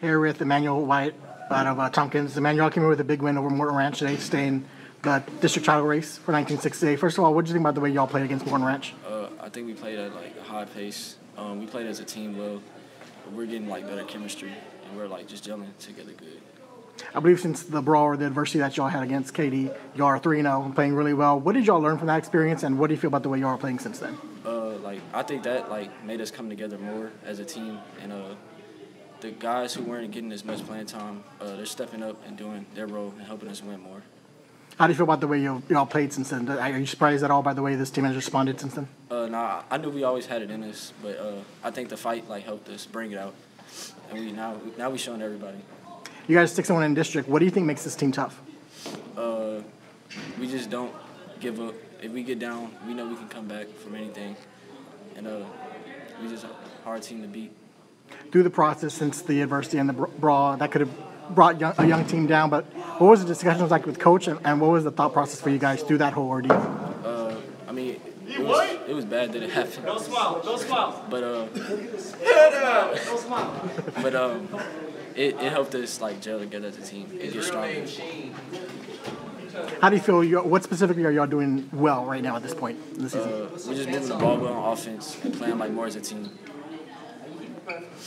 here with Emmanuel White out of uh, Tompkins. Emmanuel came in with a big win over Morton Ranch today, staying the district title race for 1968. First of all, what did you think about the way y'all played against Morton Ranch? Uh, I think we played at like a high pace. Um, we played as a team well. We're getting like better chemistry, and we're like just gelling together good. I believe since the brawl or the adversity that y'all had against Katy, y'all are 3 0 and playing really well. What did y'all learn from that experience, and what do you feel about the way y'all are playing since then? Uh, like I think that like made us come together more as a team, and uh, the guys who weren't getting as much playing time, uh, they're stepping up and doing their role and helping us win more. How do you feel about the way you, y'all played since then? Are you surprised at all by the way this team has responded since then? Uh, nah, I knew we always had it in us, but uh, I think the fight like helped us bring it out, and we now now we showing everybody. You guys six and one in district. What do you think makes this team tough? Uh, we just don't give up. If we get down, we know we can come back from anything, and uh, we just a hard team to beat. Through the process, since the adversity and the brawl, that could have brought young, a young team down. But what was the discussions like with coach, and, and what was the thought process for you guys through that whole ordeal? Uh, I mean, it was, it was bad that it happened. Don't smile. Don't smile. But uh, Don't smile. but um, it, it helped us like gel together as a team and get stronger. How do you feel? You, what specifically are y'all doing well right now at this point in the season? Uh, we're just moving the ball well on offense and playing like more as a team. Okay.